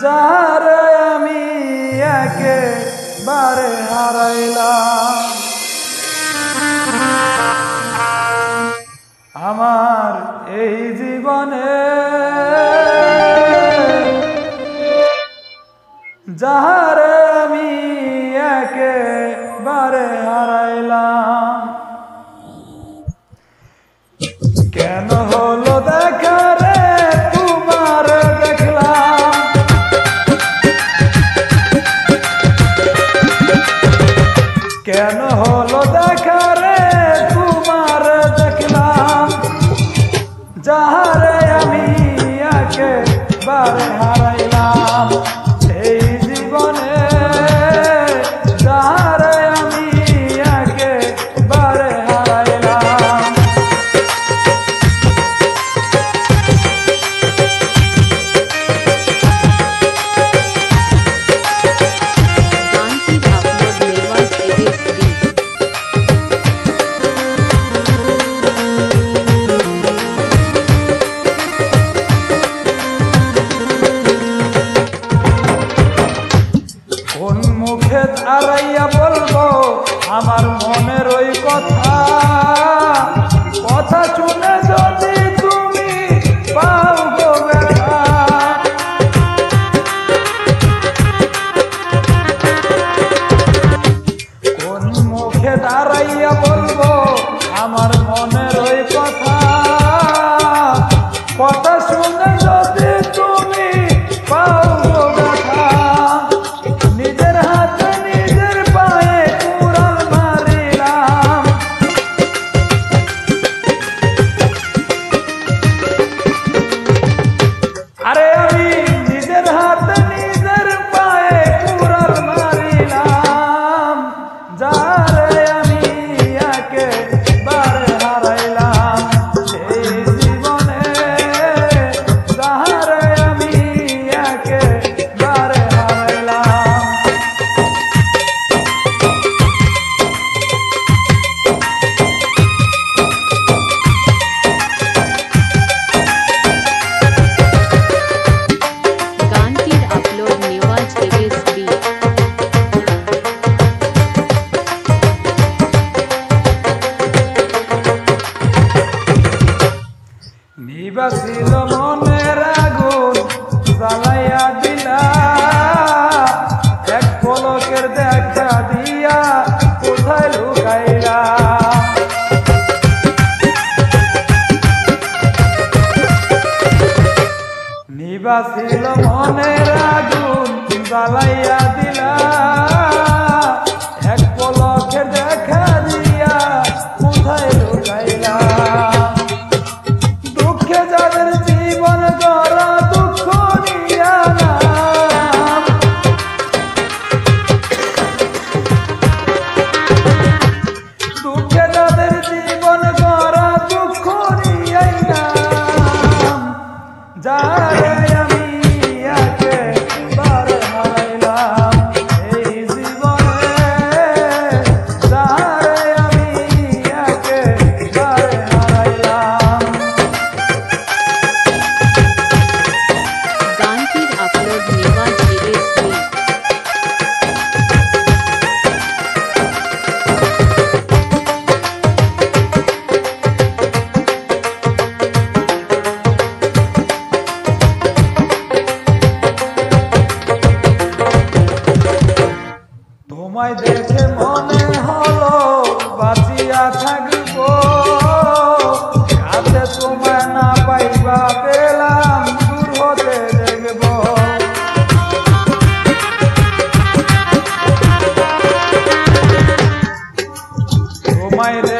যার আমি একেবারে হারাইলাম। আমার এই জীবনে যাহার আমি একেবারে হারাইলাম। কেন কেন হলো দেখা রে? তোমার দেখলাম। যাহারে আমি একে বারে হারাইলাম। কথা ছিল মনের আগুন জ্বালাইয়া Almighty.